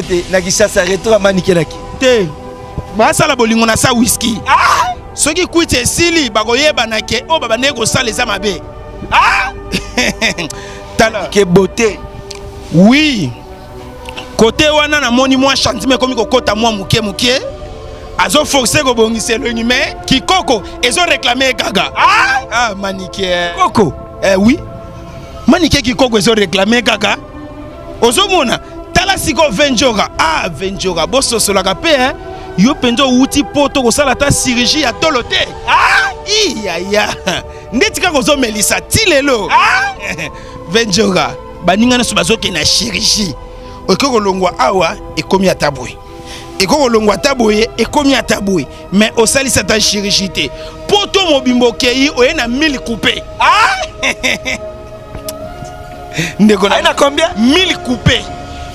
te na kishasa retour amanikelaki te basala bolingo na sa wiski ah! soki kwiti esili bakoyebana ke oyo babandaki kosala eza mabe ah! tala ke bote wi kote wana namoni mwa chantime ekomi kokɔta mwa moke moke azoforce kobongisa elongi me kikoko ezoreklame ye gaga ah! ah, manike koko eh, wi manike kikoko ezoreklame ye gaga ozomona tala sikoyo venjoga ah venjoga bososolaka mpe eh? yo mpenza owuti poto kosala ata sirurgie ya tolo te ah! iyaya ndeti kaka ozomelisa ti lelo ah! venjoga baninga nyonso bazokende na chirurgie okoki kolongwa awa ekomi ata boye ekoki kolongwa ata boye ekomi ata boye mais osalisi ata chirurgie te poto mobimba okei oye na mille coupe ah! ndeko na na combien 1000 coupe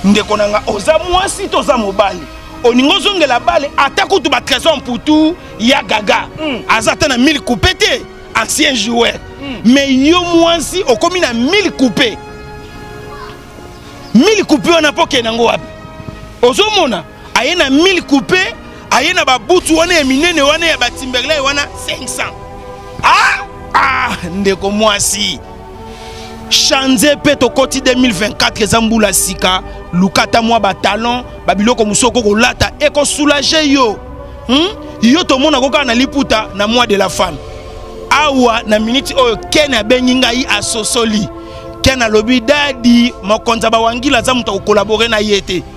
ndeko na nga oza mwasi to oza mobali oninga ozongela bale ata kutu batrésor mputu ya gaga mm. aza ata na 1000 coupe te ancien joueur mm. mais yo mwasi okomi na 1000 coupe 1000 coupe wana mpo okende yango wapi ozomona aye na 1000 coupe aye na babutu wana ya minene wana ya batimberlai wana 500 ah! ah ndeko mwasi change mpe tokoti 2024 eza mbula sika lukata mwa batalon babiloko mosusu oko kolata ekosoulage yo hmm? yo tomonako kaka na liputa na mois de la femme awa na miniti oyo ken abengi ngai asosoli ken alobi dadi mokonzi ya bawangila aza moto akokolabore na ye te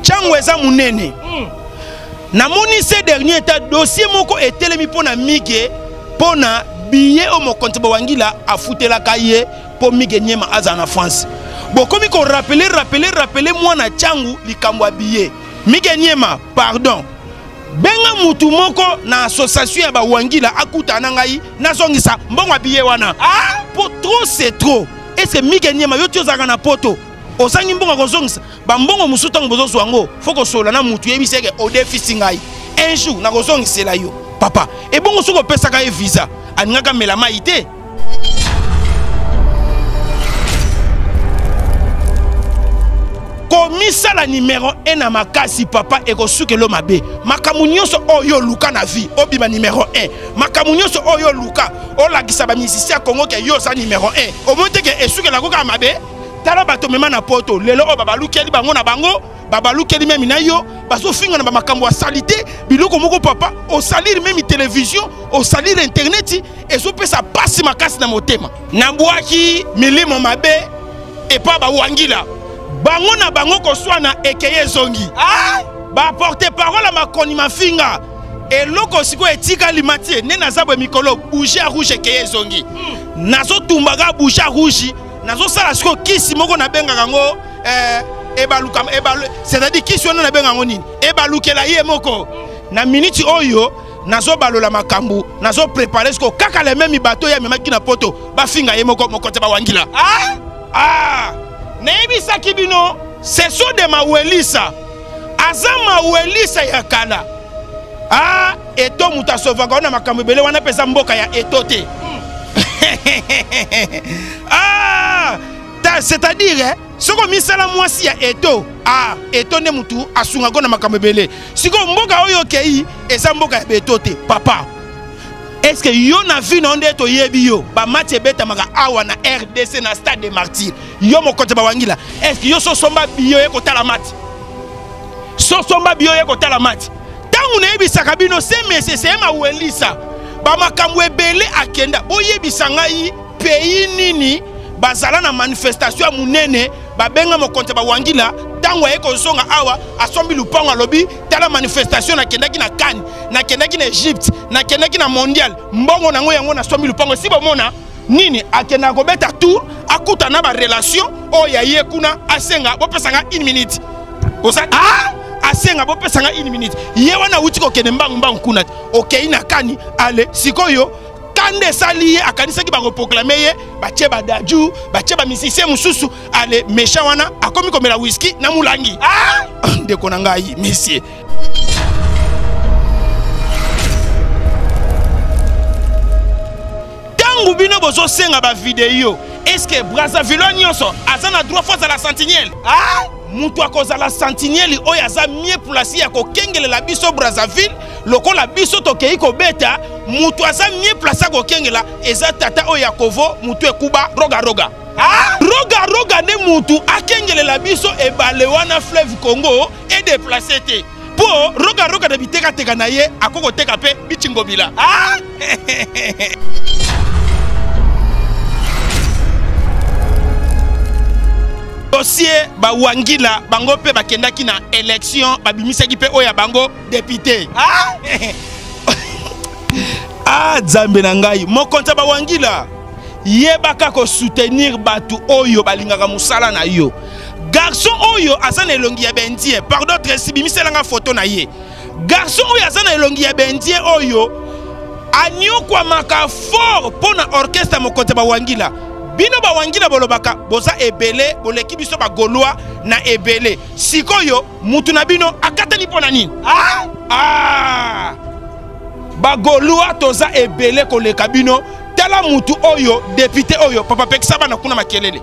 ntango eza monene namoni se dernier eta dossier moko etelemi mpo na mige mpo na biye oyo mokonzi bawangila afutelaka ye mpo mige nyema azala na france bokomi korapele rapele rapele mwana ntango likambo ya biye mige nyema pardon benga mutu moko na association ya bawangila akutana na ngai nazongisa mbongo ya biye wana ah! po trop c'est trop ese mige nyema yo ti ozalaka na poto ozangi mbongo kozongisa bambongo mosusu ntango bozozwa yango fo kosolola na motu yebisi eke odefisi ngai un jour nakozongisela yo papa ebongo soki opesaka ye visa alingaka mela mai te komisala nimero 1 na makasi papa ekosuka elo mabe makambo nyonso oyo oluka na vie obima nimero 1 makambo nyonso oyo oluka olakisa bamusicien ya kongo ke yo oza nimero 1 omoni te ke esukela kokaka mabe tala bato mema na poto lelo oyo babalukeli bango na bango babalukeli memi na yo bazofinga na bamakambo ya sali te biloko moko papa osaliri memi televizio osaliri interneti ezopesa mpasi makasi na motema nabwaki milimo mabe epa bawangila bango na bango koswana ekeye ezongi ah! baporte parole ya makoni mafinga eloko sikoyo etikali matie nde naza boye mikolo bouge ya rouge ekeye ezongi hmm. nazotumbaka bouge ya rouge nazosala sikoyo kisi moko nabengaka yango eh, ebaluka ebalu, c'est-à-dire kisi wana nabenga yango nini ebalukela ye moko na miniti oyo nazobalola makambo nazoprepare sikoyo kaka le meme bato ye amemaki na poto bafinga ye moko moko te bawangila ah? ah! nayebisaki bino seso de mawelisa aza mawelisa ya kala ah! eto moto asovaka wana makambo ebele wana mpe eza mboka ya eto te ah, c'est-à-dire eh, soki omisala mwasi ya eto ah, eto nde motu asungako na makambo ebele sikoyo mboka oyo okei eza mboka ya beto te papa eske yo na vi na yo nde toyebi yo bamatch ebetamaka awa na rdc na stade de martyr yo mokonzi bawangila eske yo sosomba biyo ye kotala match soso mba biyo ye kotala mati ntango nayebisaka bino semesese mawelisa bamakambo ebele akenda boyebisa ngai peyi nini bazala na manifestation ya monene babenga mokonzi ya bawangila ntango aye kozonga awa asombi lupango alobi tala manifestation nakendaki na kane nakendaki na egypte nakendaki na mondial mbongo na yango yango nasombi lupango esi bomona nini akendaka kobeta tour akuta na barelation oyo ya ye kuna asenga bopesa nga une minute oza ah! asenga bopesa nga une minute ye wana awuti kokende mbangumbangu kuna te okei na kani ale sikoyo kanda esali ye akanisaki bakoproklame ye batye badaju batye bamizisie mosusu ale méchant wana akomi komela wiski na molangi ah! ndeko na ngai misie ntango bino bozosenga bavideo eske brazavilois nyonso aza na droit fo azala sentinelle ah? moto akozala sentinele oyo aza mie plasi ya kokengelela biso brazzaville lokola biso tokei kobeta moto aza mie plasi ya kokengela eza tata oyo ya kovo moto ekuba rogaroga ah? rogaroga nde moto akengelela biso ebale wana fleuve congo edeplace te po roga roga na bitekateka na ye ako koteka mpe bicingobila ah! dossier bawangila bango mpe bakendaki na élection babimisaki mpe oyo ya bango député ah! ah nzambe na ngai mokonzi ya bawangila yebaka kosoutenir bato oyo balingaka mosala na yo garçon oyo aza na elongi ya bendien pardon tresi bimisela nga foto na ye garçon oyo aza na elongi ya bendien oyo anyokwamaka fort mpo na orchestre mokonzi ya bawangila bino bawangila bolobaka boza ebele boleki biso bagolois na ebele sikoyo mutu na bino akatani mpo na nini ah! Ah! bagolois toza ebele koleka bino tala mutu oyo depute oyo papa pekisa bana kuna makelele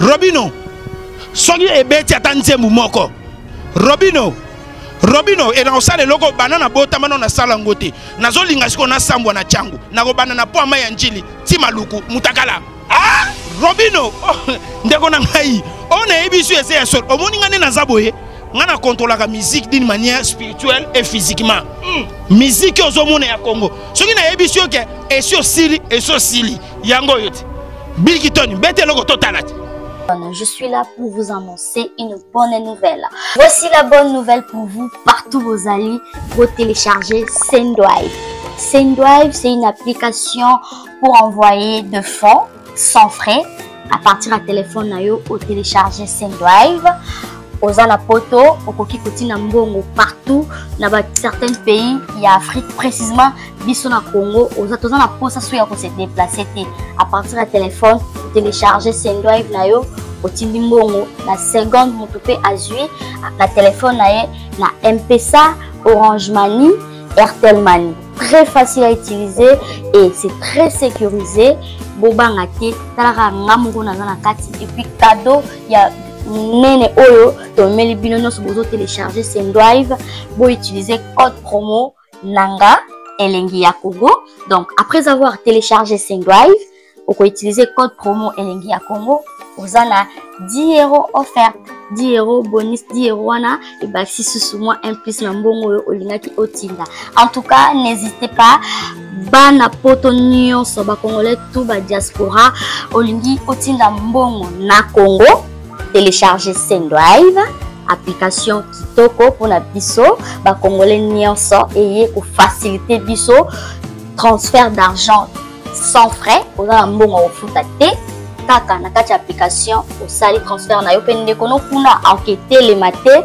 robino soki ebeti ata nzembu moko robino robino e nakosala eloko bana nabotama no nasala yango te nazolinga sikoyo nasambwa na ntango nakobanda na po mai ya njili ti maluku mutakala ah! robino oh, ndeko na ngai oyo nayebi su eza ya solo omoni ngai nde naza boye ngai nakontrolaka musique d'une manière spirituelle et physiquement mm. musique ozomona ya congo soki nayebi su oke esi osili esi osili Yango oyo ti. Biliki Tony, bete loko totala ti. Je suis là pour vous annoncer une bonne nouvelle. Voici la bonne nouvelle pour vous partout vos alliés. Vous téléchargez Sendrive. Sendrive, c'est une application pour envoyer de fonds sans frais à partir à téléphone nayo au télécharger Sendrive. oza na poto okoki kotina mbongo partout na ba certains pays ya afrique précisement biso na congo oza toza na mposa so ya kose déplace te à partir ya téléphone télécharge sendrive na yo otindi mbongo na seconde moto mpe azwi na telefone na ye na mpesa orange mani airtel mani très facile à utiliser et c'est très sécurisé bobanga te talaka nga moko naza na kati epuis cadeau ya monene oyo tomemeli bino nyonso bozo télécharge sendrive boutilize code promo nanga elengi ya congo donc après avoir téléchargé sendrive okoutiliser code promo elengi ya congo oza na 10 euro offerte 10 euro bonus 10 euro wana ebakisi susu mwa un plus na mbongo oyo olingaki otinda en tout cas n'hésitez pas bana poto nyonso bacongolais tout badiaspora olingi otinda mbongo na congo Telecharge Sendrive, application kitoko pour na biso ba congolais nionso eye ko faciliter biso transfert d'argent sans frais oza na mbongo ofuta te kaka na kati ya application osali transfert na yo mpe ndeko no kuna aoketelema te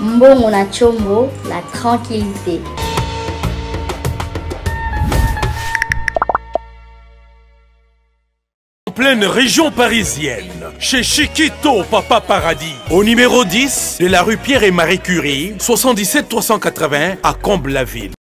Mbongo na Chombo, la tranquillité. En pleine région parisienne, chez Chiquito Papa Paradis, au numéro 10 de la rue Pierre et Marie Curie, 77 à Comble-la-Ville.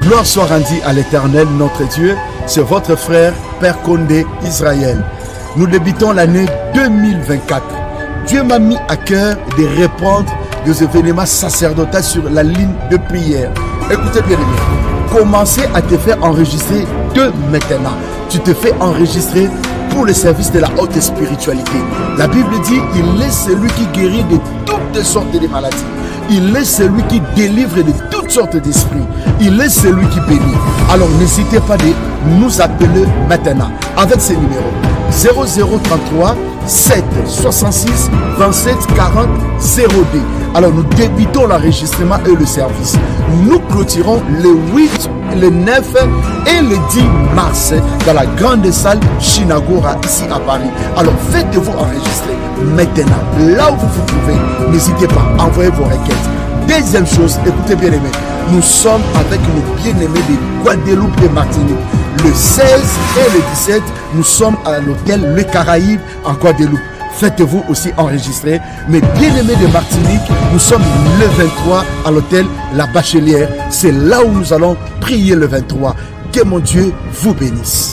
Gloire soit rendue à l'Éternel, notre Dieu. C'est votre frère, Père Condé, Israël. Nous débutons l'année 2024 Dieu m'a mis à cœur de répondre aux événements sacerdotaux sur la ligne de prière. Écoutez bien commencez à te faire enregistrer de maintenant. Tu te fais enregistrer pour le service de la haute spiritualité. La Bible dit, il est celui qui guérit de toutes sortes de maladies. Il est celui qui délivre de toutes sortes d'esprits. Il est celui qui bénit. Alors n'hésitez pas de nous appeler maintenant avec ces numéros 0033 7 66 27 40 02. Alors nous débutons l'enregistrement et le service. Nous clôturons le 8, le 9 et le 10 mars dans la grande salle Shinagora ici à Paris. Alors faites-vous enregistrer maintenant, là où vous vous trouvez n'hésitez pas, envoyez vos requêtes. Deuxième chose, écoutez bien aimé, nous sommes avec nos bien aimés de Guadeloupe et Martinique. Le 16 et le 17, nous sommes à l'hôtel Le Caraïbe en Guadeloupe. Faites-vous aussi enregistrer. Mais bien aimés de Martinique, nous sommes le 23 à l'hôtel La Bachelière. C'est là où nous allons prier le 23. Que mon Dieu vous bénisse.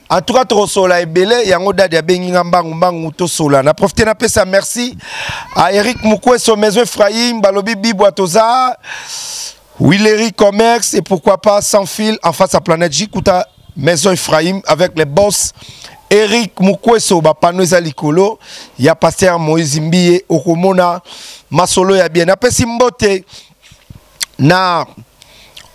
En tout cas, tokosola ebele yango dadi abengi nga mbangu mbangu tosola. Na profiter na pesa merci à Eric Mukweso Maison Ephraim balobi bibwa toza Willery Commerce et pourquoi pas sans fil en face à Planète Jikuta Maison Ephraim avec les boss Eric Mukweso ba panneaux eza likolo ya pasteur Moïse Mbiye okomona masolo ya bien. Na pesi mbote na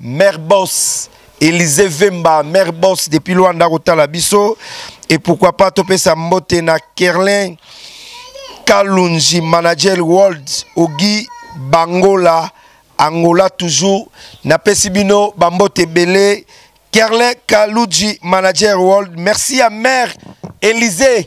Mère Boss, Elise Vemba, Mère Boss depuis Luanda kotala biso et pourquoi pas topesa mbote na Kerlin Kalunji manager World Ogi Bangola Angola toujours na pesi bino bambote belé Kerlin Kalunji manager World merci à mère Elise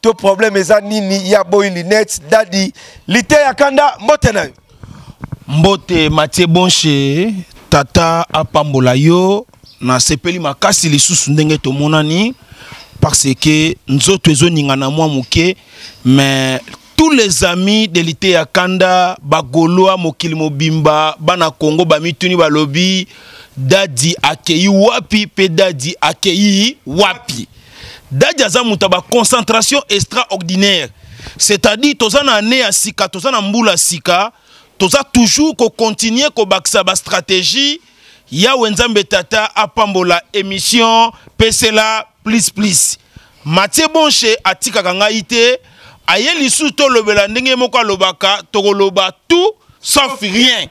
to problème eza nini ya boy linette dadi lite ya kanda mbote na yo mbote matie bonche tata apambola yo nasepeli makasi lisusu ndenge tomonani parce que nzoto ezoningana mwa moke mais tous les amis de lite ya kanda bagoloa mokili mobimba bana congo bamituni balobi dadi akei wapi mpe dadi akei wapi Daddy aza moto ya baconcentration extraordinaire c'est-à-dire toza na année ya sika toza na mbula sika toza toujours kocontinue kobakisa bastratégie yawe nzambe tata apambola émission pesela please please matie bonche atikaka ngai te aye lisusu tolobela ndenge moko alobaka tokoloba tout sauf rien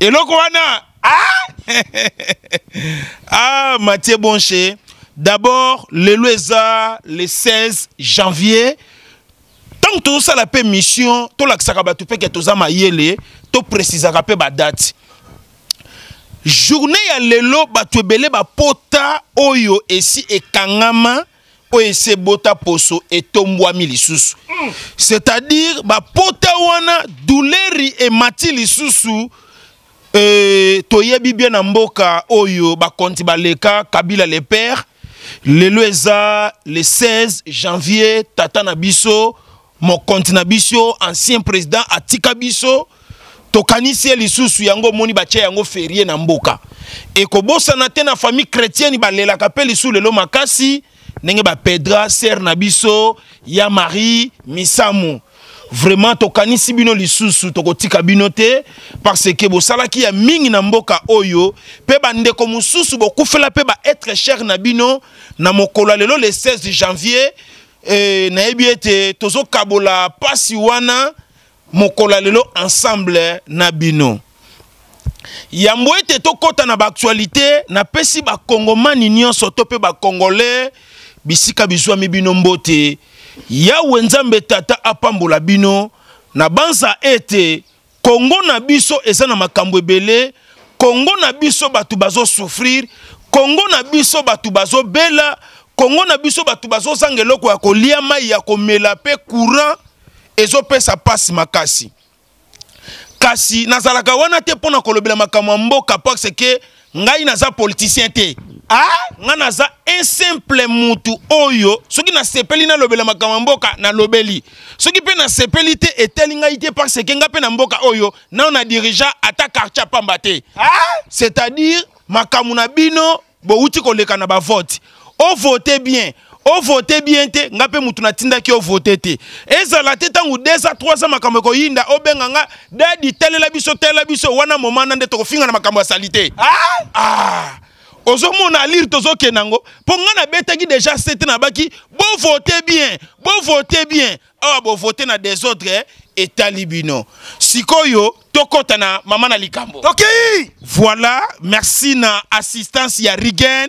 eloko wana ah, ah matie bonche d'abord lelo eza le 16 janvier ntango tozosala mpe mission tolakisaka bato mpe ke toza mayele toprécisaka mpe badate journée ya lelo bato ebele bapota oyo esi ekangama e oyo esi ebota poso etombwami lisusu mm. c'est-à-dire bapota wana duleri emati lisusu e, toyebi bien na mboka oyo bakonti baleka kabila le père lelo eza le 16 janvier tata na biso mokonzi na biso ancien président atika biso tokanisi ye lisusu yango omoni batya yango ferie na mboka ekobosana te na famille chrétienne balelaka mpe lisusu lelo makasi ndenge bapedra sere na biso ya marie misamu vraiment tokanisi bino lisusu tokotika bino te parce que bosalaki ya mingi na mboka oyo mpe bandeko mosusu bokufela mpe baetre cher na bino na mokolo ya lelo le 16 janvier e, nayebi ete tozokabola mpasi wana mokolo ya lelo ensemble na bino yambo ete tokɔta na baaktualité napesi bakongomani nyonso to mpe bakongole bisika bizwami bino mbote yawe nzambe tata apambola bino nabanza ete Congo na biso eza na makambo ebele Congo na biso bato bazo souffrir Congo na biso bato bazo bela Congo na biso bato bazo zanga eloko ya kolia mai ya komela mpe courant ezopesa pasi makasi kasi nazalaka wana te mpo na kolobela makambo ya mboka parce que ngai naza politicien te ah? ngai naza un simple mutu oyo soki nasepeli nalobela makambo ya mboka nalobeli soki mpe nasepeli te etali ngai te parce ke ngai mpe na mboka oyo nao na dirigea ata quartier pamba te ah? c'est-à-dire makambo na bino bowuti koleka na bavote o vote bien o vote bien te nga mpe motu natindaki o vote te ezala te ntango 2 a 3 a makambo ekoyinda obenga nga dadi talela biso talela biso wana momana nde tokofinga na makambo ya salite ah! ah! ozomona alire tozokende yango mpo ngai nabetaki deja sete nabaki bovote bien bovote bien awa ah, bovote na desordre eh? etali bino sikoyo tokɔta na mama na likambo okay. voilà merci na assistance ya rigen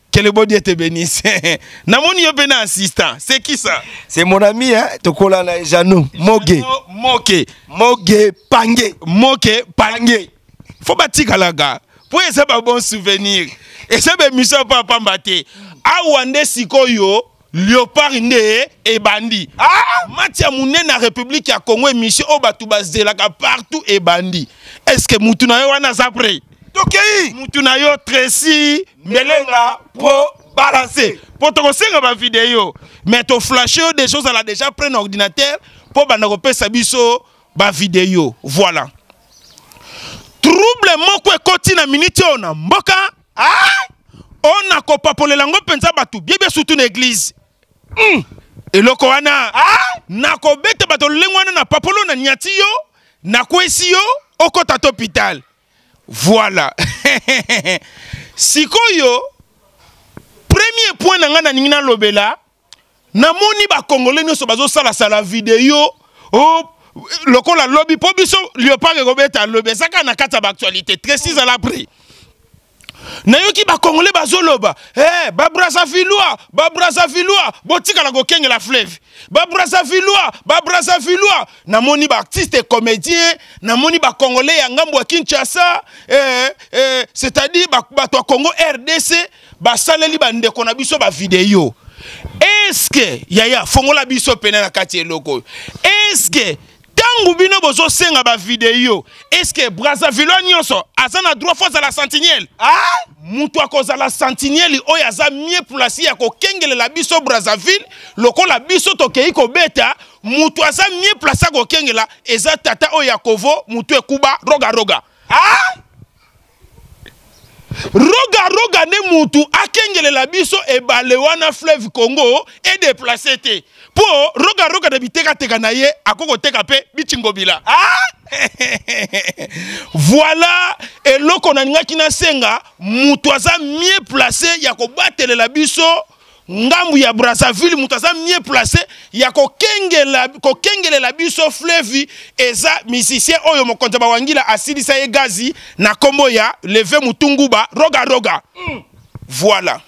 Que le bon Dieu te bénisse. Namoni yo pena assistant. C'est qui ça C'est mon ami hein, tokola na Jeannot Moge. Moke. Moge Pange. Moke Pange. Faut batika laga. Pour eza ba bon souvenir. Eza ba mission pa pamba te. Awa nde sikoyo leopard nde ebandi ah! mati ya monene ya république ya congo émission oyo bato bazelaka partout ebandi est ce que mutu na yo wana aza près tokei mutu na yo tracy mbelenga po balancer po tokosenga bavideo mais toflashe yo deja ozala deja près na ordinateur mpo banda kopesa biso bavideo voilà trouble moko ekoti na miniti oyo na mboka ah! ona kopapolela yango mpenza bato biebie sutu na eglize mm. eloko wana ah! nakobeta bato lolenge wana na papolo na niati yo nakwesi yo okota to hôpital voilà sikoyo premier point na ngai nalingi nalobela namoni bakongole nyonso bazosalasala video oh, lokola lobi mpo biso leopard ekobeta lobi eza kaka na kati ya baactualité tresi zala prix nayoki bakongole bazoloba hey, eh, babrazavilois babrazavilois botikala kokengela fleve babrazavilois babrazavilois namoni baartiste et comédien namoni bakongole ya ngambo ya kinshasa eh, eh, c'est-à-dire bato ya congo rdc basaleli bandeko na biso bavideo eske yaya fongola biso pene na kati eloko oyo eske ntango bino bozosenga bavideo eske brazavillois nyonso aza na droit fo azala sentinele ah? moto akozala sentinele oyo aza mie plasi ya kokengelela biso brazzaville lokola biso tokei kobeta moto aza mie plasi ya kokengela eza tata oyo ya kovo moto ekuba rogaroga ah? roga roga nde mutu akengelela biso ebale wana fleuve congo edeplace te mpo roga roga na bitekateka na ye akoki koteka mpe bitingobila ah! voilà eloko nalingaki nasenga mutu aza mieux place ya kobatelela biso ngambu ya Brazzaville moto aza mieux placé ya kokengela kokengelela biso fleuve eza musicien oyo mokonzi ya bawangila asilisa ye gazi na kombo ya leve mutunguba roga roga mm. voilà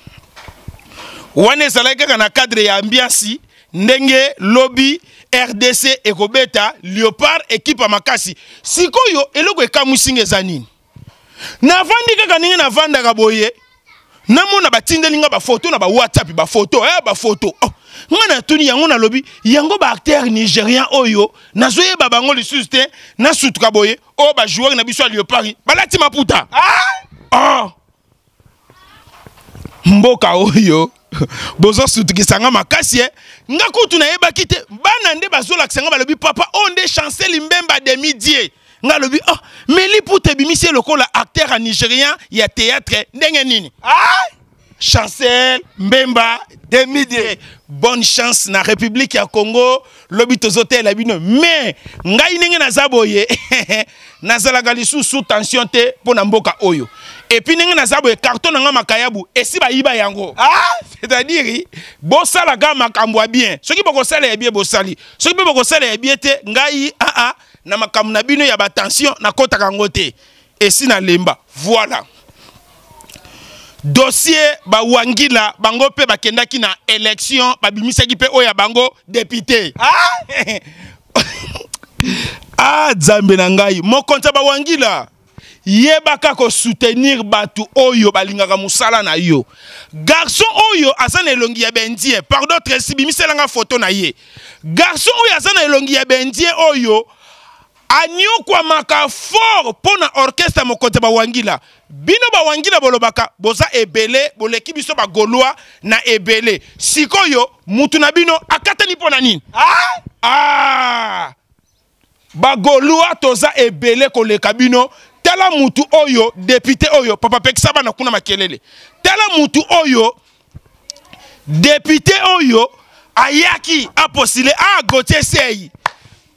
wana ezalaki kaka na cadre ya ambiance ndenge lobi rdc ekobeta leopard ekipa makasi sikoyo eloko ekamwisi nga eza nini navandi kaka ndenge navandaka boye namona batindeli nga bafoto na bawhatsapp bafoto e eh, bafoto oh. ngai natuni yango nalobi yango baacteur nigérien oyo nazoyeba bango lisusu te nasutuka boye oyo oh, bajoueur na biso ya leopari balati maputa ah! oh. mboka oyo bozosutukisa nga makasi e nga kutu nayebaki te bana nde bazolakisa nga balobi papa oyo oh, nde chancel mbemba demi die nga alobi oh, meli puta ebimisi ye lokola acteur ya nigérien ya théâtre ndenge nini ah? chancel mbemba demi die bonne chance na république ya congo lobi tozotela bino mais ngai ndenge naza boye nazalaka lisusu sous tension te mpo na mboka oyo epuis ndenge naza boye carton na ngai makayabu esi bayiba yango ah, c'est-à-dire bosala kaka makambo ya bien soki bokosala ya bien bosali soki mpe bokosala ya bien te ngai aa ah, ah, na makambo na bino ya batension nakotaka yango te esi na lemba voilà dossier bawangila bango mpe bakendaki na élection babimisaki mpe oyo ya bango député ah, ah nzambe na ngai mokonzi ya bawangila yebaka kosoutenir bato oyo balingaka mosala na yo garçon oyo aza na elongi ya bendien pardon tresi bimiselanga foto na ye garçon oyo aza na elongi ya bendien oyo Aniokwamaka fort mpo na orchestre mokonzi ya ba wangila. Bino ba wangila bolobaka boza ebele boleki biso ba golois na ebele. Sikoyo mutu na bino akatani mpo na nini? Ah! Ah! Ba golois toza ebele koleka bino. Tala mutu oyo depute oyo papa pekisa bana kuna makelele. Tala mutu oyo Depute oyo ayaki a postule ah Gauthier Sey.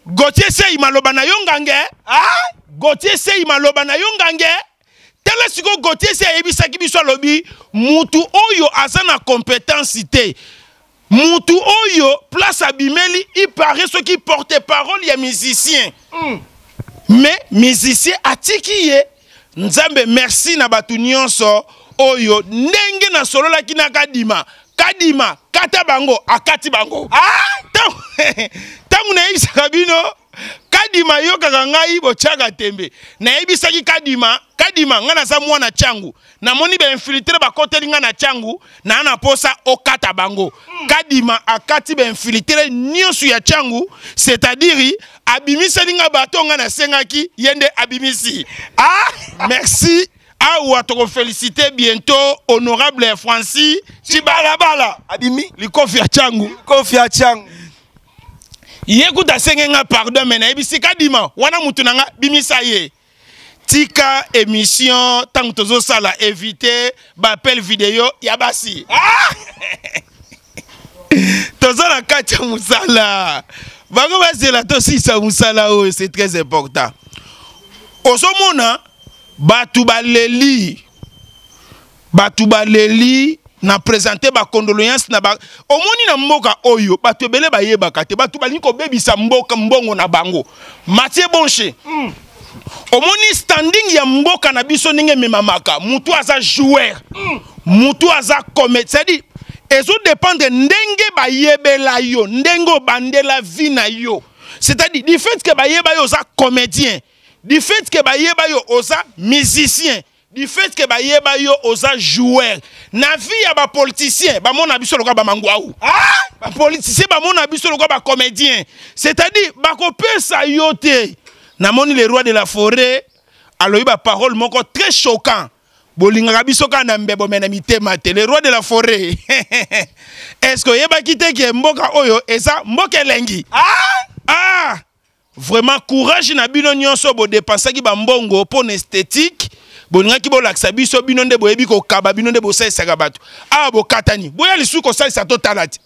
Gauthier Sey maloba na yo ngange. Ah Gauthier Sey maloba na yo ngange. Tala siko Gauthier Sey ayebisaki biso alobi mutu oyo aza na compétence te. Mutu oyo place abimeli il paraît ce qui porte parole ya musicien. Mm. Mais musicien atiki ye Nzambe merci na batu nyonso oyo ndenge na solola kina kadima kadima kata bango akati bango ah tango tango na yebisa kabino kadima yokaka ngai botyaka tembe nayebisaki kadima kadima ngai naza mwana changu namoni ba infiltre bakoteli ngai na changu naa na posa okata bango hmm. kadima akati ba infiltre nyonso ya changu c'est-à-dire abimiseli ngai bato ngai nasengaki ye nde abimisi ah merci awa tokofelicite bientôt honorable francis cibalabala abimi likofi ya changu likofi ya changu ye kuta asenge ngai pardon me nayebisi kadima wana motu na ngai bimisa ye tika émission tango tozo sala éviter ba appel vidéo ya basi ah! toza na kati ya mosala bango bazela tosisa mosala oyo c'est très important ozomona bato baleli Batu baleli na presente ba condoléances na ba omoni na mboka oyo bato ebele bayebaka te bato balingi kobebisa mboka mbongo na bango matie bonche mm. omoni standing ya mboka na biso ndenge ememamaka motu aza joueur mm. motu aza comète cestadi ezodépendre ndenge bayebela yo ndenge obandela vie na yo c'est-à-dire du fait que bayeba yo oza comédien du fait que bayeba yo oza musicien du fait que bayeba yo oza joueur na vie ya bapoliticien bamona biso lokola bamangwau ah! bapoliticien bamona biso lokola bacomédien c'est-à-dire bakopesa yo te namoni le roi de la forêt alobi baparole moko très choquant bolingaka biso kaka na mbebo me na mitema te le roi de la forêt est ce que oyebaki te ke mboka oyo eza mboka elengi ah! ah! Vraiment courage na bino nionso bo dépensaki ba mbongo pour esthétique bolingaki bolakisa biso bino nde boyebi kokaba bino nde bosalisaka bato awa ah, bokatani boya lisusu kosalisa totala te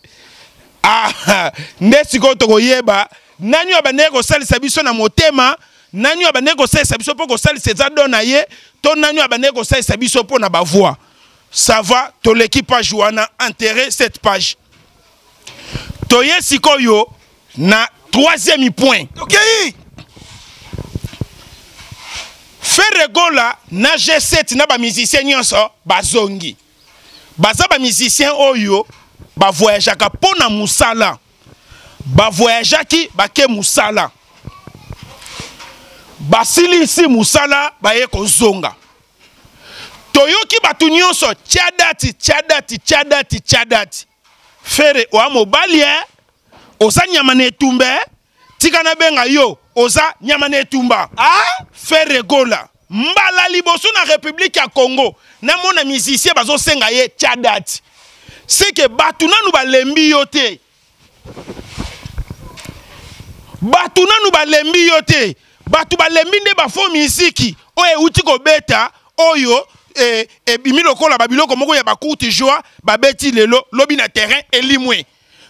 ah, ah, nde sikoyo tokoyeba nani oyo abandaki kosalisa biso na motema nani oyo abandaki kosalisa biso mpo kosalisa eza do na ye to nani oyo abandaki kosalisa biso mpo na bavoi sava toleki page wana enterre cette page toye sikoyo na troisième point tokei ferre gola na g7 na bamusicien nyonso bazongi baza bamusicien oyo bavoyageaka mpo na mosala bavoyageaki bake mosala basilisi mosala baye kozonga toyoki bato nyonso tya dati tya dati tya dati tya dati fere oya mobali e oza nyama na etumba e tika nabenga yo oza nyama na etumba ah? fere gola mbala liboso na république ya congo namona musicien bazosenga ye tya dati seke bato nanu balembi yo te bato nanu balembi yo te bato balembi nde bafo miziki oyo euti kobeta oyo e, ebimi lokola babiloko moko ya bacourte joie babeti lelo lobi na terrain elimwe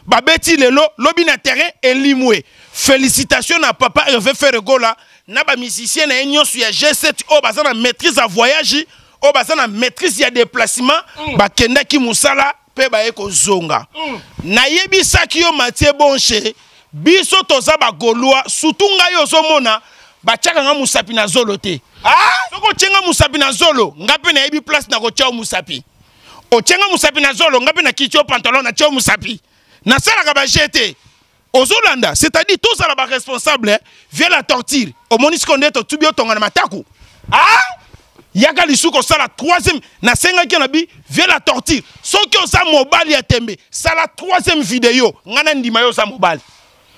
babeti lelo lobi na terrain elimwe félicitation na papa herve ferregola na bamusicien na ye nyonso ya g7 oyo baza na maîtrise ya voyage oyo baza na maîtrise ya déplacement mm. bakendaki mosala mpe baye kozonga mm. nayebisaki yo matie bonche biso toza bagolwa sutu ngai ozomona batyaka nga mosapi na zolo te ah? soki otye nga mosapi na zolo nga mpe nayebi place nakotya yo mosapi otye nga mosapi na zolo nga mpe nakiti yo pantalon natya yo mosapi nasalaka baje te ozolanda c'est-à-dire tozala ba responsable eh? via la torture omoni siko nde totubi otonga na mataku ah yaka lisusu kosala troisième nasengaki na bi via la torture soki oza mobali ya tembe sala troisième video ngai na ndima yo oza mobali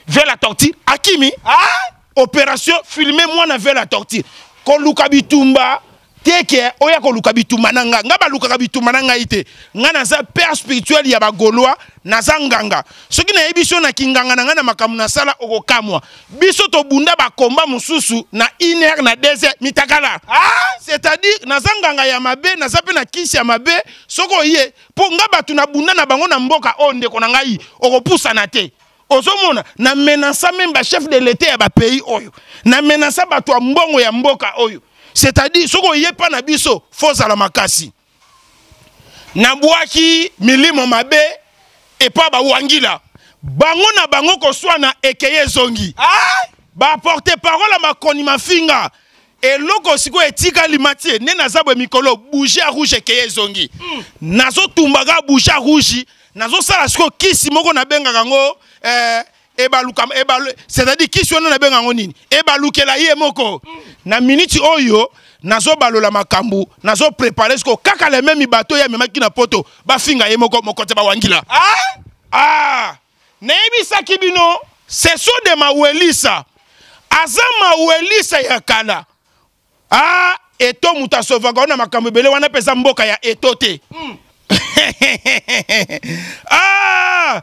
via la torture akimi ah opération filme mwana via la torture koluka bitumba teke oya koluka bitumba na nga nga balukaka bitumba na ngai te nga naza père spirituel ya bagolois naza nganga soki nayebi so na kinganga na ngai na makambo nasala okokamwa biso tobunda bakomba mosusu na une heure na deux heures mitakala ah, c'est-à-dire naza nganga ya mabe naza mpe na kisi ya mabe soki oye mpo nga bato nabunda na bango na mboka oyo oh, ndeko na ngai okopusana te ozomona na menansa meme bachef de leta ya bapays oyo na menansa bato ya mbongo ya mboka oyo c'est-à-dire soki oye mpa na biso fozala makasi nabwaki milimo mabe epa bawangila bango na bango koswana ekeye ezongi ah! baporte parole ya makoni mafinga eloko sikoyo etikali matie nde naza boye mikolo bouge ya rouge ekeye ezongi mm. nazotumbaka bouge ya rouge nazosala sikoyo kisi moko nabengaka yango eh, ebaluka ebalu, c'est-à-dire kisi wana nabenga yango nini ebalukela ye moko mm. na miniti oyo nazobalola makambo nazoprepare sikoyo kaka le meme bato ye amemaki na poto bafinga ye moko mokote bawangila ah? ah! Nayebisaki bino seso de mawelisa aza mawelisa ya kala ah eto moto asovaka na makambo ebele wana mpeza mboka ya eto te mm. ah,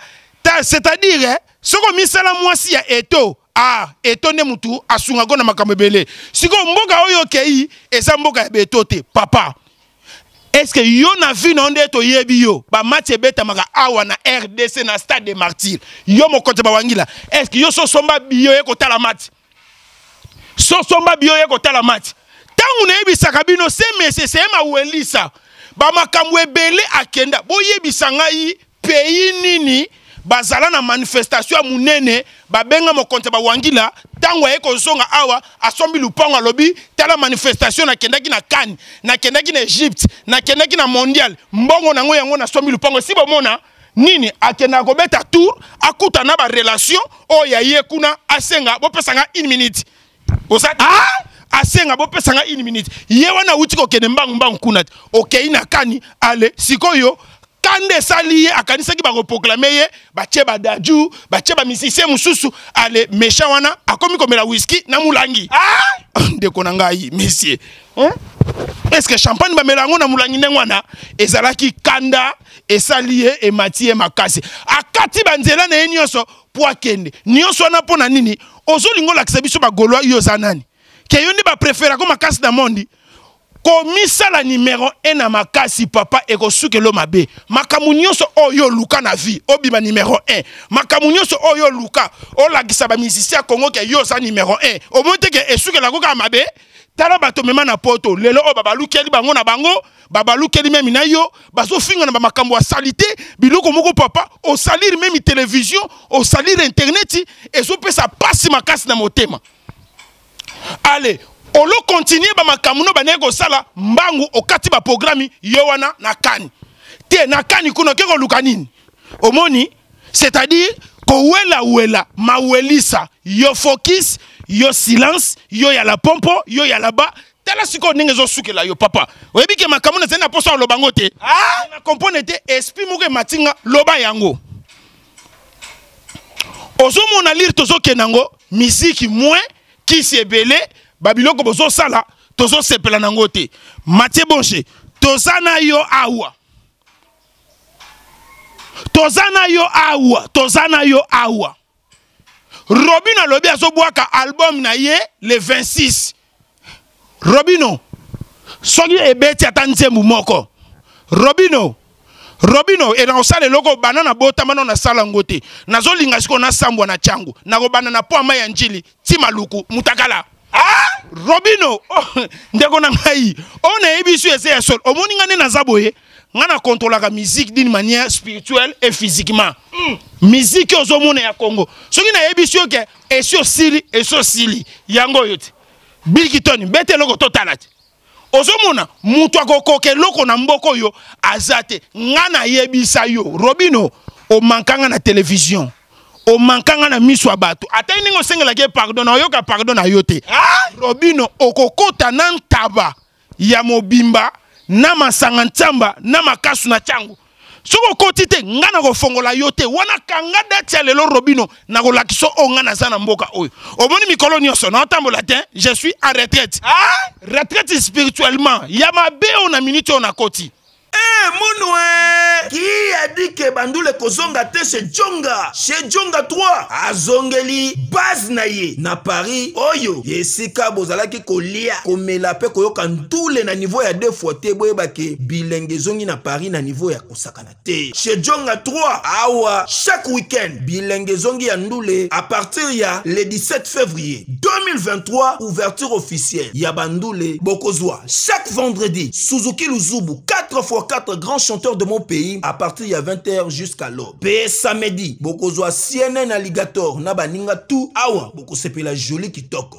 c'est-à-dire eh, soki omisala mwasi ya eto ah, eto nde motu asungako na makambo ebele sikoyo mboka oyo okei eza mboka ya beto te papa Est-ce que yo na vie na nde to yebi yo ba match ebetamaka awa na RDC na stade des martyrs yo mokonzi ba wangila est-ce que yo so somba bio ye kotala match so somba bio ye kotala match tangu na yebisaka bino se messe se ma welisa ba makambo ebele akenda bo yebisa ngai Pays nini bazala na manifestation ya munene babenga mokonzi ba wangila tango aye kozonga awa asombi lupango alobi tala manifestation nakendaki na Cannes nakendaki na Egypte nakendaki na mondial mbongo nango yango nasombi lupango si bomona nini akenda kobeta tour akuta na ba relation oyo ya ye kuna asenga bopesa nga une minute oza ah! asenga bopesa nga une minute ye wana awuti kokende mbangu mbangu kuna te okei na kani ale sikoyo kanda esali ye akanisaki bakoproklame ye batye badaju batye bamisicien mosusu ale méchant wana akomi komela whisky na molangi ah! ndeko na ngai misie est-ce que champagne bamela yango na molangi ndenge wana ezalaki kanda esali ye emati ye makasi akati banzela na ye nyonso mpo akende nyonso wana mpo na nini ozolinga olakisa biso bagoloa yo oza nani ke yo nde bapreferako makasi na mondi komisala nimero 1 na makasi papa ekosukelo mabe makambo nyonso oyo oluka na vie obima nimero 1 makambo nyonso oyo oluka olakisa bamusicien ya kongo ke yo oza nimero 1 omoni te ke esukelako kaka mabe tala bato mema na poto lelo oyo babalukeli bango na bango babalukeli meme na yo bazofinga na bamakambo ya salite biloko moko papa osalire meme television osalire interneti ezopesa mpasi makasi na motema ale olokontinue bamakambo no bandeki kosala mbangu okati baprogrami yo wana na kani te na kani kuna oke koluka nini omoni c'est-à-dire kowelawela mawelisa yo focus yo silence yo ya la pompo yo ya laba tala sikoyo ndenge ezosukela yo papa oyebi ke makambo nazali na mposa oloba yango te ah! na kompone te esprit moko emati nga loba yango ozomona lire tozokende yango miziki moins kisi ebele babiloko bozosala tozosepela na yango te matie bonche toza na yo awa toza na yo awa toza na yo awa robino alobi azobwaka album na ye le 26 robino soki ebeti ata nzembu moko robino robino e nakosala eloko bana na botama no nasala yango te nazolinga sikoyo nasambwa na ntango nakobanda na mpo ama ya njili ti maluku mutakala ah! robino oh, ndeko na ngai oyo nayebi biso eza ya solo omoni ngai nde naza boye ngai na controlaka musique d'une manière spirituelle et physiquement mm. musique oyo ozomona ya congo soki nayebi biso yo ke esi osili esi osili yango oyo te bilkitoni bete eloko totala te ozomona moto akokoka eloko na mboka oyo aza te ngai nayebisa yo robino omanka ngai na televizio omanka ngai na miso ya bato ata ye ndenge osengelaki ye pardon na oyoka pardon na yo te ah! robino okokota na ntaba ya mobimba na masanga nsamba na makasu na ntango soki okoti te ngai nakofongola yo te wana kanga date ya lelo robino nakolakisa oyo ngai naza na mboka oyo omoni mikolo nyonso naotambola te je suis en retraite ah? retraite spirituellement ya mabe oyo na minute oyo nakoti Eh, munwe qui a dit que bandule kozonga te chez jonga chez jonga 3 azongeli base na ye na paris oyo esika bozalaki kolia komela mpe koyoka ntule na niveau ya deux fois te boyeba ke bilenge ezongi na paris na niveau ya kosakana te chez jonga 3 awa chaque week-end bilenge ezongi ya ndule à partir ya le 17 février 2023 ouverture officielle ya bandule bokozwa chaque vendredi suzuki luzubu 4 fois 4 grands chanteurs de mon pays à partir ya 20h jusqu'à l'aube mpe samedi bokozwa cnn alligator na baninga tout awa bokosepela joli kitoko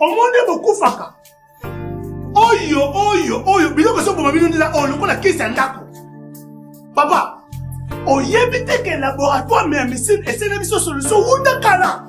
omoni bokufaka oyo oyo oyo biloko ezoboma bino ndela oyo lokola kisi ya ndako papa oyebi te ke laboratoire ya misine esene biso solution wuta kala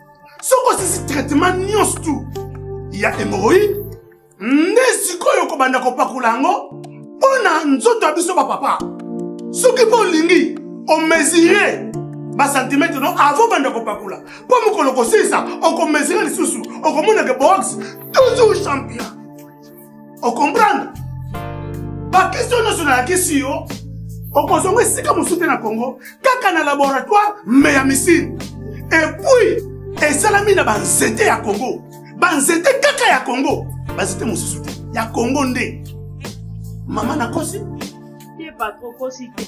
soki osisi traitement nyonso tu ya hemoroïde nde sikoyo kobanda kopakola yango mpo na nzoto ya biso bapapa soki mpe olingi omesire basantimetre no avant banda kopakola mpo mokolo kosilisa okomesire lisusu okomonake box toujours champion okomprendre bakestio nyonso nayakisi yo okozonga esika mosusu te na congo kaka na laboratoire me ya misine epuis esalami na banzete ya congo banzete kaka ya congo banzete mosusu te ya congo nde mama nakosi te patro kosi te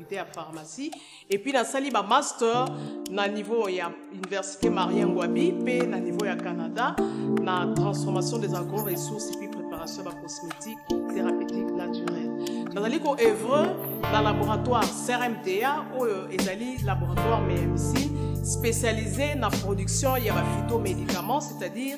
faculté ya pharmacie et puis nasali ba master na niveau ya université marien ngwabi mpe na niveau ya canada na transformation des agro ressources et puis préparation ya bacosmétique thérapeutique naturelle nazali koevre na laboratoire crmta oyo ezali laboratoire mmc spécialisé na production ya baphytomédicaments c'est-à-dire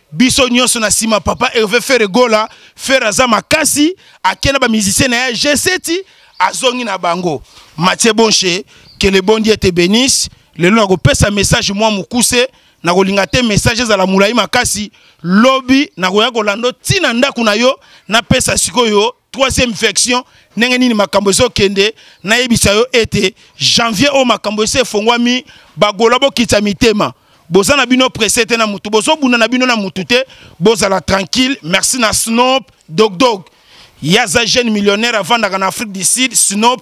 biso nyonso na sima papa Hervé Ferre Gola Ferre aza makasi akenda ba musicien na ye G7 azongi na bango Mathieu Bonche que le bon Dieu te bénisse lelo nakopesa message mwa mokuse nakolinga te message ezala molai makasi lobi nakoya kolanda ntina ndako na yo napesa sikoyo troisième version ndenge nini makambo ezokende nayebisa yo ete janvier oyo makambo esi efongwami bagola bokitisa mitema boza na bino presse te na mutu bozobunda na bino na mutu te bozala tranquille merci na snop dogdog yaza jeune millionnaire avandaka na afrique du sud snop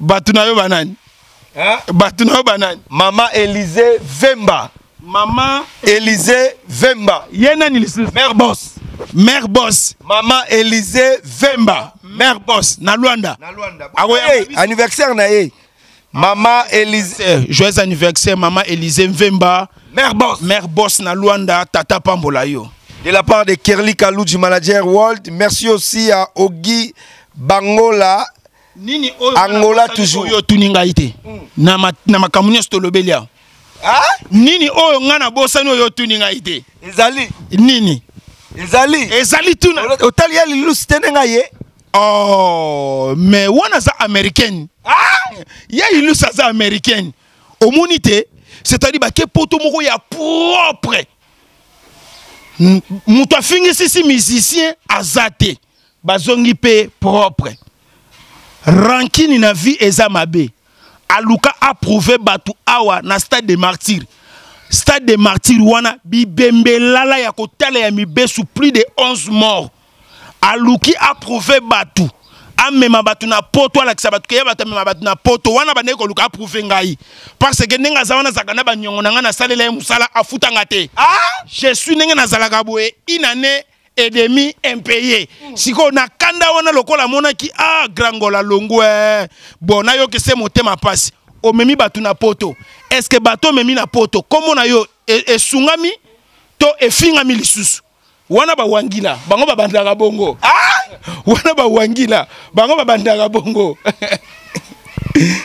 bato na yo banani bato na yo banani mama elise vemba mama elise vemba ye nani lisusu mare bos mare bos mama elise vemba mare bos na lwanda akoya anniversaire na ye Maman Elise. Eh, joyeux anniversaire, Maman Elise Mvemba. Mère Boss. Mère Boss na Luanda, Tata Pambolayo. De la part de Kerly Kalou du manager World, merci aussi à Ogi Bangola. Nini oyo Angola toujours. Oyo tuninga ite. Hmm. Na ma na makambo nyonso tolobeli awa. Ah? Nini oyo nga na bosani oyo tuninga ite. Ezali. Nini? Ezali. Ezali tuna. Otali ya lilusi tene nga ye. Oh, mais wana za américaine. Ah! Ya ilusa za américaine. Omoni te, c'est-à-dire ba ke poto moko ya propre. Mutu afingi sisi musicien azate. Bazongi pe propre. Rankini na vie eza mabe. Aluka approuver batu awa na stade de martyr. Stade de martyr wana bibembe lala ya kotala ya mibesu plus de 11 morts. aluki aprouve bato amema bato na poto alakisa bato keya bato amema bato na poto wana bandeki koluka aprouve ngai parce que ndenge aza wana azalaka na baniongo na ngai nasalela ye mosala afutanga te ah? je suis ndenge nazalaka boye inane et demi impayé mm. sikoyo na kanda wana lokola amonaki a ah, grangola longwe eh. bon nayoki se motema mpasi omemi bato na poto est ce que bato omemi na poto nkombo na yo e, esungami e to efingami lisusu wana ba wangila bango ba bandaka bongo ah wana ba wangila bango ba bandaka bongo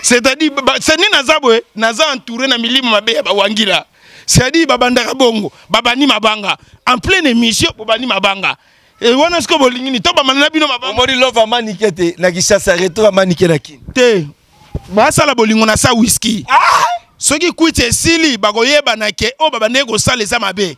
c'est-à-dire c'est ni naza boye naza entouré na milimo mabe ya ba wangila c'est-à-dire ba bandaka bongo ba bani mabanga en pleine émission bo bani mabanga e wana siko bolingi ni to ba manana bino mabanga omoni love amanike te na kishasa retour amanike na kin te basala bolingo na sa whisky ah! soki kwiti esili bakoyebana ke oyo oh, babandaki kosala eza mabe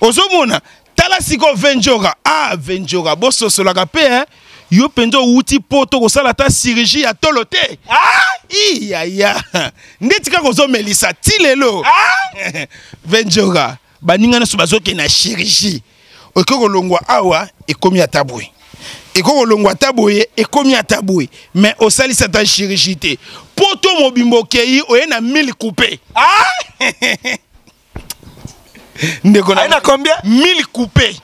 ozomona tala sikoyo venjora ah venjora bososolaka mpe hein? yo mpenza owuti poto kosala ata chirurgie ya tolo te ah! iyaya ndeti kaka ozomelisa ti lelo ah! venjora baninga nyonso bazokende na chirurgie okoki kolongwa awa ekomi ata boye ekoki kolongwa ata boye ekomi ata boye mais osalisi ata chirurgie te poto mobimba okei oye na mille coupe ah! ndeko na combien 1000 coupe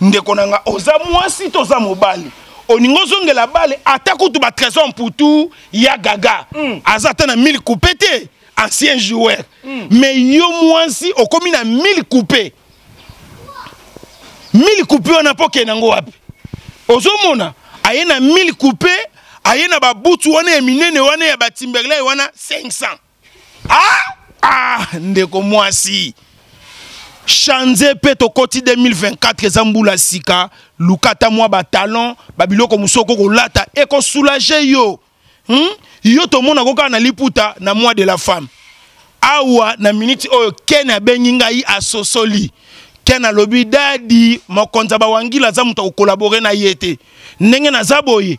ndeko na nga oza mwasi to oza mobali olingi ozongela bale ata kutu batrésor mputu ya gaga mm. aza ata na 1000 coupe te ancien joueur mm. mais yo mwasi okomi na 1000 coupe 1000 coupe wana mpo okende yango wapi ozomona aye na 1000 coupe aye na babutu wana ya minene wana ya batimberlai wana 500 ah ah ndeko mwasi chanze mpe tokoti 2024 eza mbula sika lukata mwa batalon babiloko mosusu oko kolata ekosoulage yo hmm? yo tomona kokaka na liputa na mois de la femme awa na miniti oyo ken abengi ngai asosoli ken alobi dadi mokonzi ya bawangila aza moto akokolabore na ye te ndenge naza boye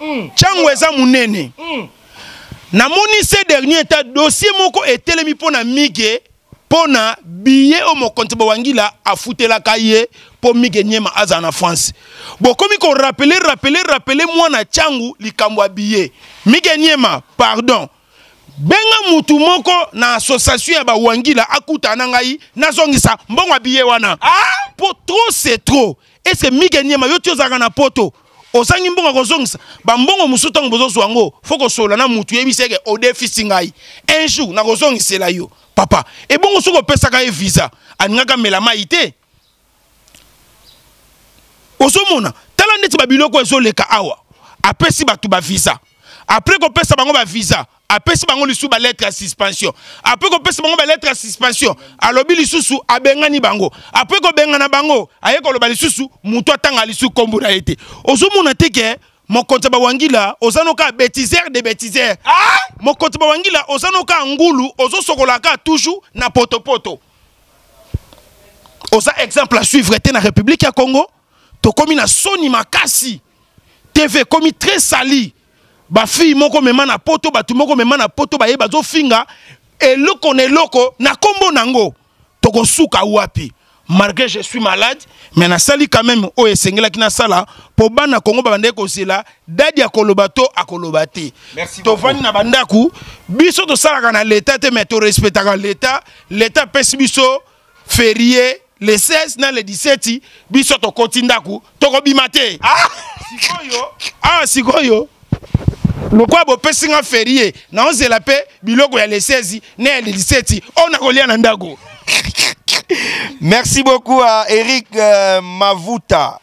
mm. chango eza munene mm. namoni ce dernier eta dossier moko etelemi mpo na mige mpo na biye oyo mokonzi bawangila afutelaka ye mpo mige niema azala na france bokomi korapele rapele rapele mwana changu likambo ya biye mige niema pardon benga mutu moko na association ya bawangila akutana na ngai nazongisa mbongo ya biye wana ah! mpo trop c'est trop est ce que mige niema yo ti ozalaka na poto ozangi mbongo akozongisa bambongo mosusu ntango bozozwa yango fo kosolola na motu yebisi eke odefisi ngai un jour nakozongisela yo papa ebongo soki opesaka ye visa alingaka mela mai te ozomona tala ndeti babiloko ezoleka awa apesi bato bavisa apres kopesa bango bavisa apesi bango lisusu baletre ya suspension apres kopesa bango baletre ya suspension alobi lisusu abengani bango apres kobengana bango aye koloba lisusu moto atanga lisusu nkombo na ye te ozomona te ke mokonzi ya bawangila oza noka betiser de betiser ah! mokonzi ya bawangila oza noka ngulu ozosokolaka toujours na potopoto oza exemple à suivre te na république ya congo tokomi na soni makasi TV ekomi très sali. Ba fille moko mema na poto, batu moko mema na poto baye bazo finga eloko na eloko na kombo nango. Toko suka wapi? Malgré je suis malade, mais na sali quand même o esengela ki na sala po bana Kongo ba bande ko zela dadi akoloba to akoloba te. To vani na bandaku biso to salaka na l'état te mais to respectaka l'état, l'état pesi biso ferie le 16 na le 17 biso tokoti ndako tokobima te ah! sikoyo awa ah, sikoyo lokola bopesi nga ferie naozela mpe biloko ya le 16 na ya le 17 oyo nakolia na ndako merci beaucoup à eric euh, mavuta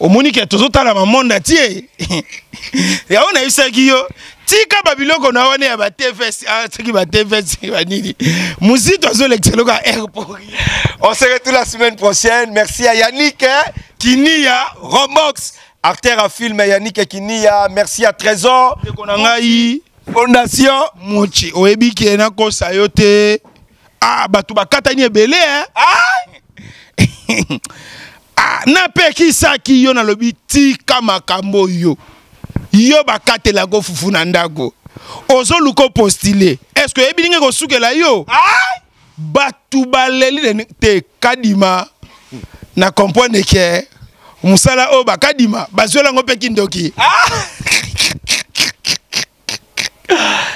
omoni ke tozotala mamonde atie yango nayebisaki yo tika babiloko na wana ya batefes ah, soki batefes banini mozito azolekisa eloko ya airport on se retrouve la semaine prochaine merci ya yannick kiniya romox acteur ya film yannick kiniya merci ya trésor ndeko na ngai fondation mochi oyebi ke nakosa yo te Ah, bato bakatani ebele eh? ah! ah, napekisaki yo nalobi tika makambo oyo yo bakatelako fufu na ndako ozoluka opostile eske oyebi ndenge kosukela yo ah! bato baleli te kadima na comprendre ke mosala oyo bakadima bazwela yango mpe kindoki ah!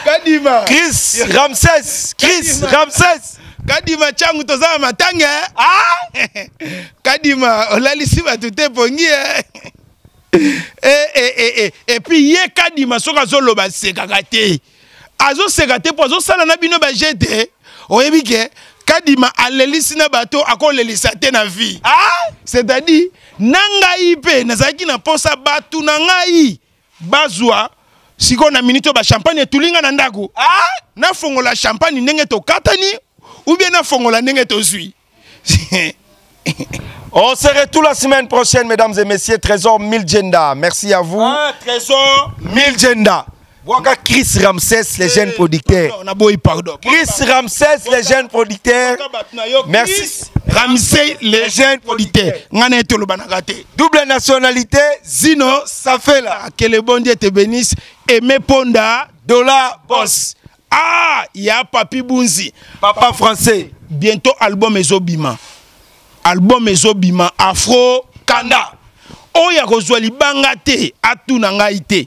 Kadima. Chris Ramses. Chris Kadima. Ramses. Kadima changu toza na matanga. Eh? Ah! Kadima olalisi bato te pongi. Eh? Eh, eh, eh, eh. Et puis ye Kadima soki azoloba sekaka te. Azoseka te po azosala na bino ba jete. Oyebi ke Kadima alelisi na bato akolelisa te na vie. Ah! C'est-à-dire na ngai pe nazalaki na posa bato na ngai bazwa sikoyo na minute oyo bachampagne etuli nga na ndako ah! nafongola champagne ndenge tokatani ubie nafongola ndenge tozwi On se retrouve la semaine prochaine, mesdames et messieurs. Trésor Miljenda, merci à vous. Ah, Trésor Miljenda. Waka Chris Ramsès, les jeunes eh, producteurs. On a beau pardon. Chris Ramsès, les jeunes producteurs. Merci. Ramsès, les jeunes producteurs. Ngana etolo banagate. double nationalité zino safela que le bon dieu te bénisse aimé ponda dollar boss ah ya papi bunzi papa, papa français bientôt album ezobima album ezobima afro kanda oyo akozwa libanga te atuna ngai te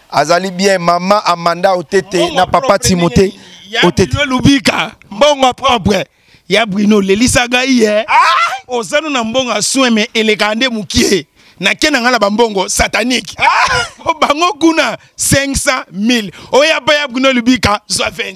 azali bien mama amanda otete na papa timote otete lubika mbongo propre ya bruno lelisa ngai ye eh? ah! ozano na mbongo ya soin me elekaka nde mokie nake na ngai na bambongo satanike ah! po bango kuna 500 000 oya pa ya bruno lubika zwa 20